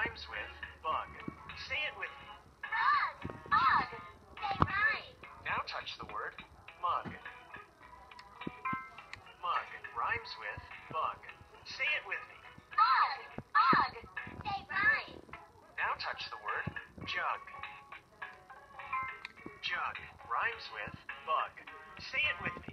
rhymes with bug. Say it with me. Bug. Ugh. They rhyme. Now touch the word mug. Mug rhymes with bug. Say it with me. Ugh. Ugh. They rhyme. Now touch the word jug. Jug rhymes with bug. Say it with me.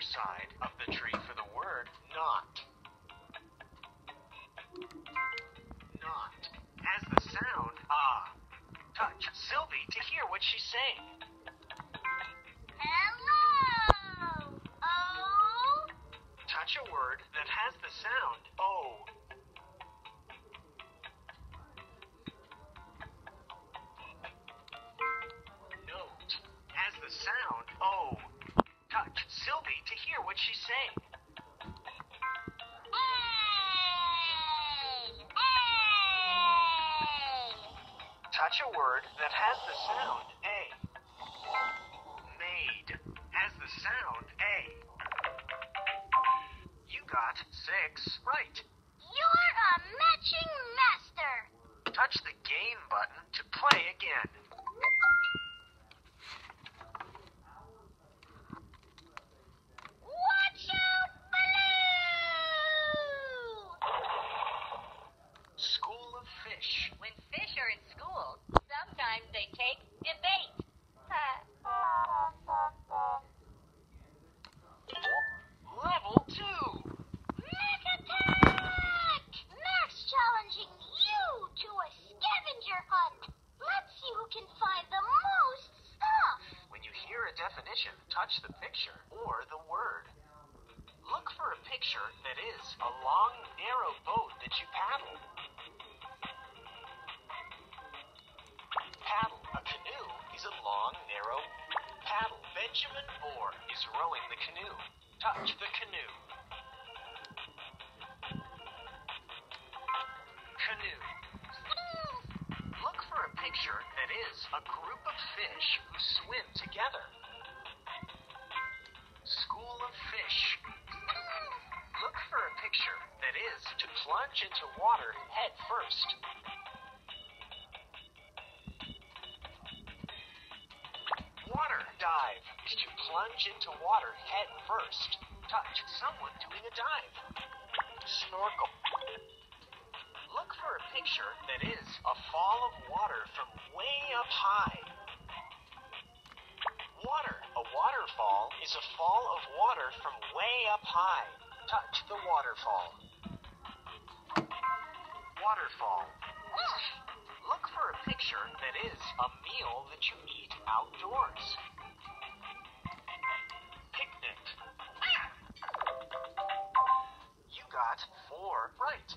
Other side of the tree for the word not. Not has the sound ah. Touch Sylvie to hear what she's saying. Touch a word that has the sound A. Made has the sound A. You got six right. You're a matching master. Touch the game button to play again. Touch the picture or the word. Look for a picture that is a long, narrow boat that you paddle. Paddle. A canoe is a long, narrow paddle. Benjamin Moore is rowing the canoe. Touch the canoe. Canoe. Look for a picture that is a group of fish who swim together. Of fish. Look for a picture that is to plunge into water head first. Water dive is to plunge into water head first. Touch someone doing a dive. Snorkel. Look for a picture that is a fall of water from way up high. Water. A waterfall is a fall of water from way up high. Touch the waterfall. Waterfall. Look for a picture that is a meal that you eat outdoors. Picnic. You got four right.